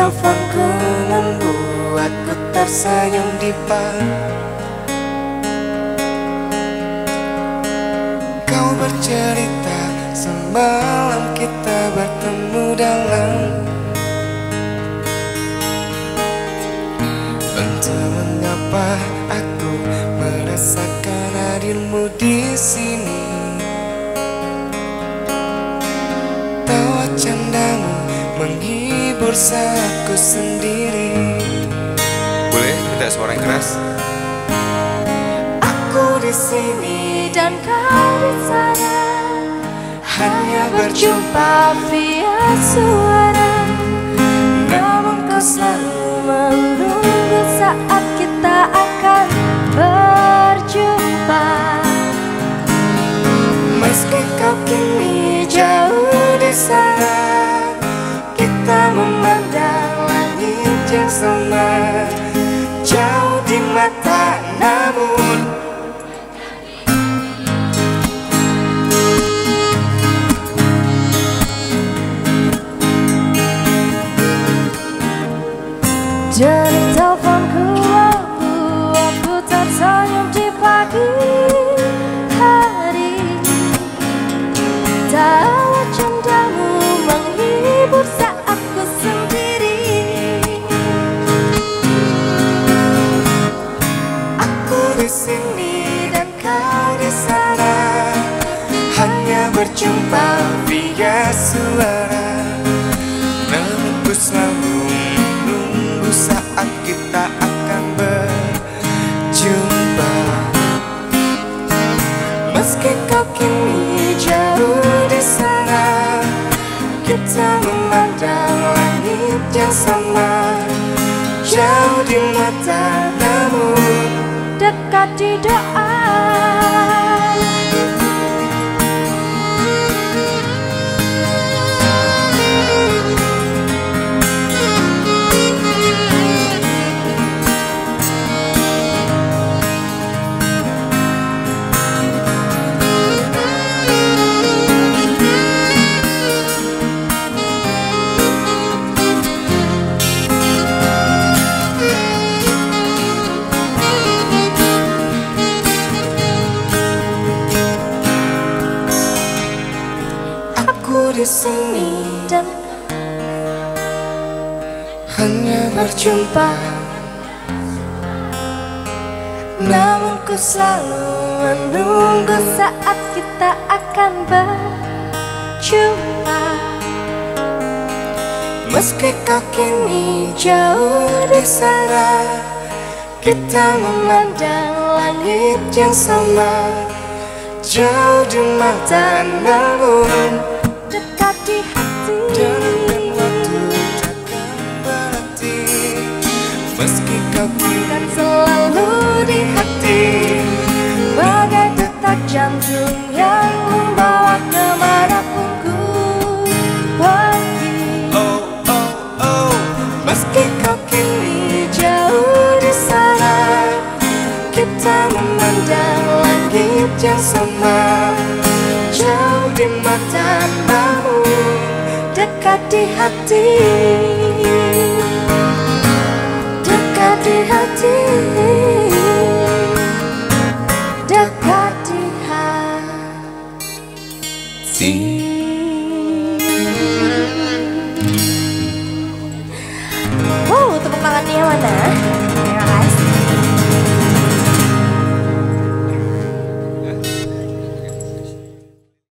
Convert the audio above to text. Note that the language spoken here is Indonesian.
teleponku membuatku tersenyum di Kau bercerita semalam kita bertemu dalam. Entah mengapa aku merasakan hadirmu di sini. Tawa candamu menghibur saatku sendiri. Boleh minta suara yang keras? Aku di sini dan kau di sana. Hanya berjumpa via suara Jadi teleponku aku tersenyum di pagi hari. Tawa candamu menghibur saatku sendiri. Aku di sini dan kau di sana. Hanya berjumpa via suara. Namun ku selalu Dekat sini hanya berjumpa. Namun ku selalu menunggu saat kita akan berjumpa. Meski kau kini jauh di sana Kita memandang langit yang sama. Jauh di mata namun Meski kau kini jauh di sana Kita memandang langit yang sama. Jauh di mata namun Dekat di hati. Dekat di hati. Dekat di hati